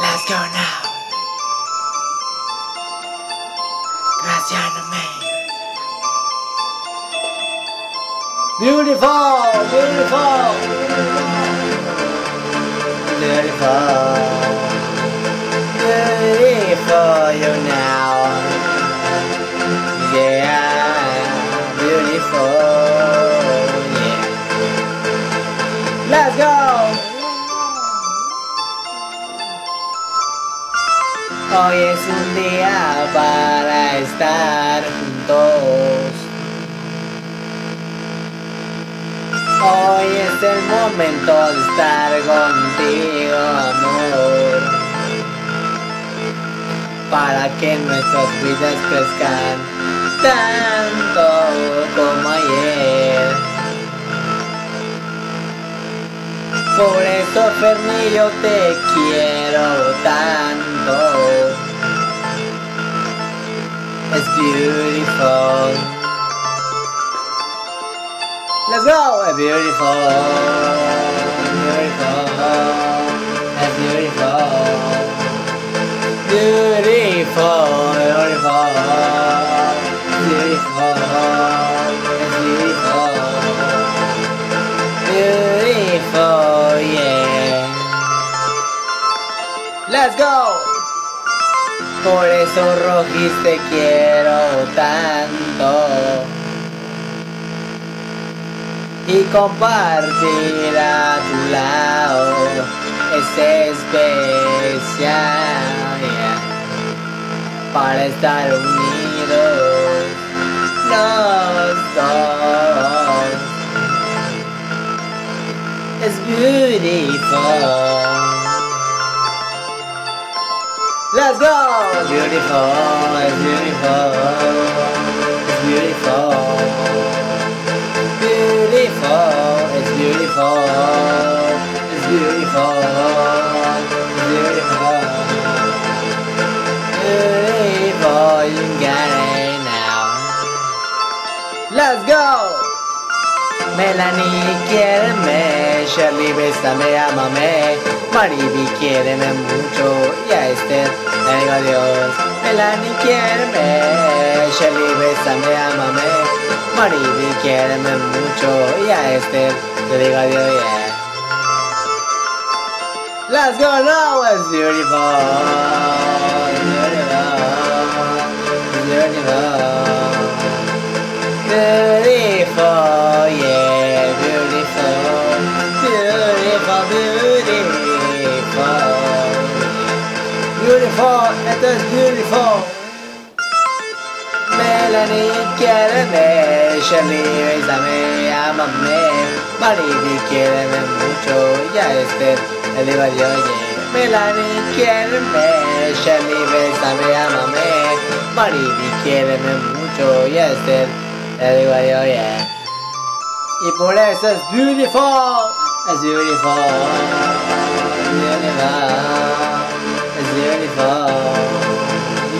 go now. Graciano man. Beautiful, beautiful, beautiful, beautiful Hoy es un día para estar juntos. Hoy es el momento de estar contigo, amor. Para que nuestras vidas crezcan tanto como ayer. Por eso, Ferni, yo te quiero Let's go! It's beautiful. Beautiful. It's beautiful. Beautiful. Beautiful. Beautiful. Beautiful. Beautiful, yeah. Let's go. Por eso Rojis te quiero tanto. Y compartir a tu lado es especial. Para estar unidos los dos. It's beautiful. Let's go! Beautiful, it's beautiful, it's. Beautiful, it now. Let's go! Melanie, quiéreme, Sherly, bésame, amame, Mariby, quiéreme mucho, y a Esther le digo adiós. Melanie, quiere me, Sherly, bésame, amame, Mariby, quiéreme mucho, y a Esther le digo adiós, yeah. Let's go now, it's beautiful, beautiful. Beautiful, yeah, beautiful. Melanie, quiéreme, Sherly, bésame, amame, Mariby, quiéreme mucho, ya este, yeah. Melanie, quiéreme, Sherly, bésame, amame, Mariby, quiéreme mucho, este, le digo yo, yeah. Y por eso es beautiful, es beautiful, beautiful,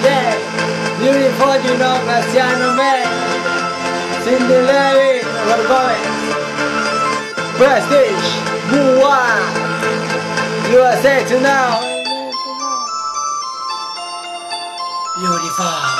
yeah, beautiful, you know, Graciano man, Cindy Levy, Robert Gomez, Prestige, Mua, USA to now, よりファー